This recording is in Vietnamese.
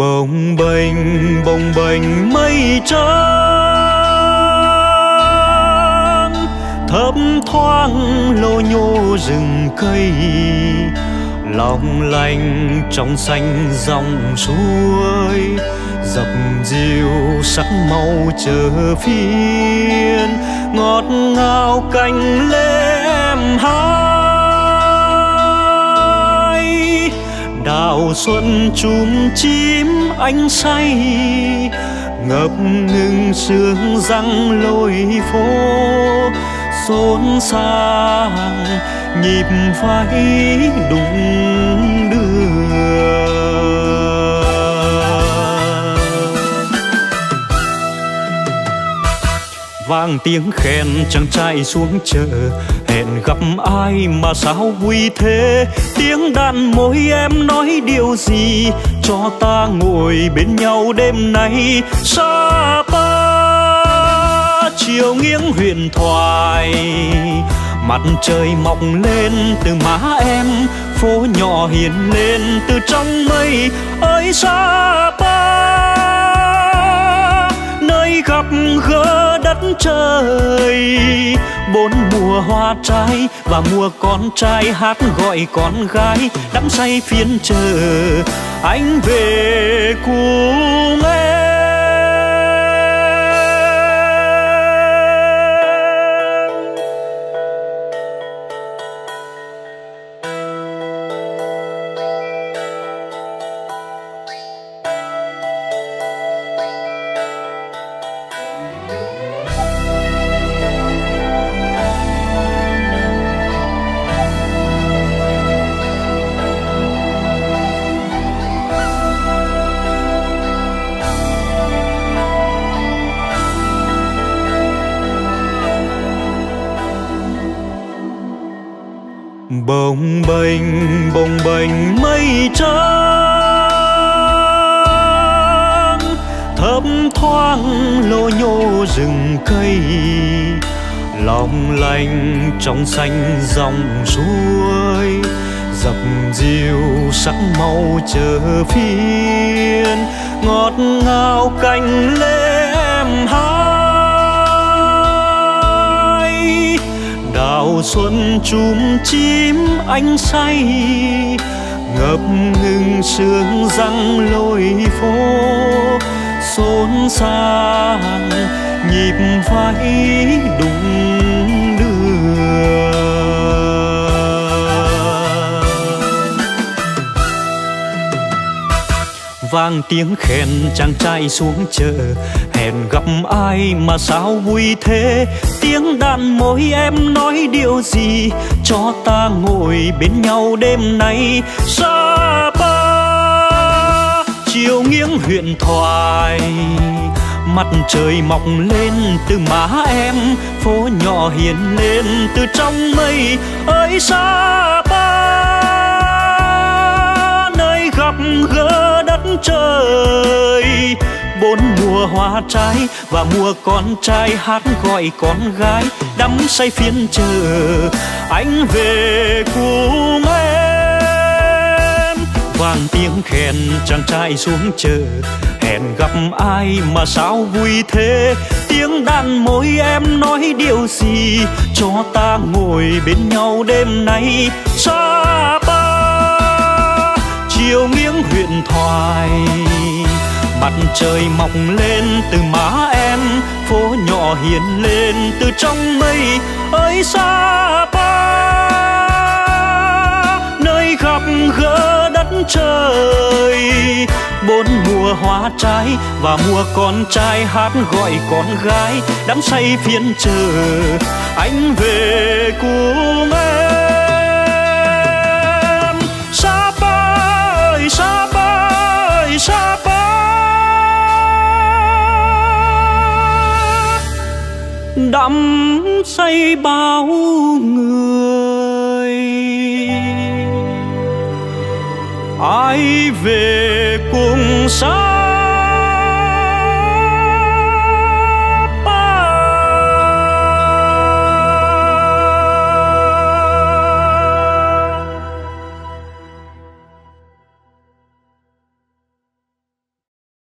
bồng bềnh bồng bềnh mây trắng. Thấp thoáng lô nhô rừng cây lòng lành trong xanh dòng suối. Dập dìu sắc màu chờ phiên, ngọt ngào cành lem hát đào xuân chùm chim ánh say, ngập ngừng sương răng lối phố, xôn sang nhịp phái đùng đưa vang tiếng khen chàng trai xuống chợ. Hẹn gặp ai mà sao vui thế? Tiếng đàn môi em nói điều gì? Cho ta ngồi bên nhau đêm nay. Xa ta chiều nghiêng huyền thoại. Mặt trời mọc lên từ má em, phố nhỏ hiện lên từ trong mây. Ơi xa ta nơi gặp gỡ trời. Bốn mùa hoa trái và mùa con trai hát gọi con gái, đắm say phiên chờ. Anh về cùng em. Bồng bềnh bồng bềnh mây trắng, thấp thoáng lô nhô rừng cây. Lòng lành trong xanh dòng suối, dập dìu sắc màu chờ phiên. Ngọt ngào cành lê em hát đào xuân chúm chim anh say, ngập ngừng sương răng lối phố, xôn xao nhịp phái vang tiếng khen chàng trai xuống chợ. Hẹn gặp ai mà sao vui thế? Tiếng đàn môi em nói điều gì? Cho ta ngồi bên nhau đêm nay. Xa ba chiều nghiêng huyện thoại. Mặt trời mọc lên từ má em, phố nhỏ hiện lên từ trong mây. Ơi xa ba nơi gặp gỡ trời. Bốn mùa hoa trái và mùa con trai hát gọi con gái, đắm say phiên chờ anh về cùng em. Vang tiếng khen chàng trai xuống chờ, hẹn gặp ai mà sao vui thế? Tiếng đàn môi em nói điều gì cho ta ngồi bên nhau đêm nay? Sao thoại. Mặt trời mọc lên từ má em, phố nhỏ hiện lên từ trong mây. Ơi xa ba, nơi gặp gỡ đất trời. Bốn mùa hoa trái và mùa con trai, hát gọi con gái, đắm say phiên chờ anh về cùng em. Đắm say bao người. Ai về cùng sao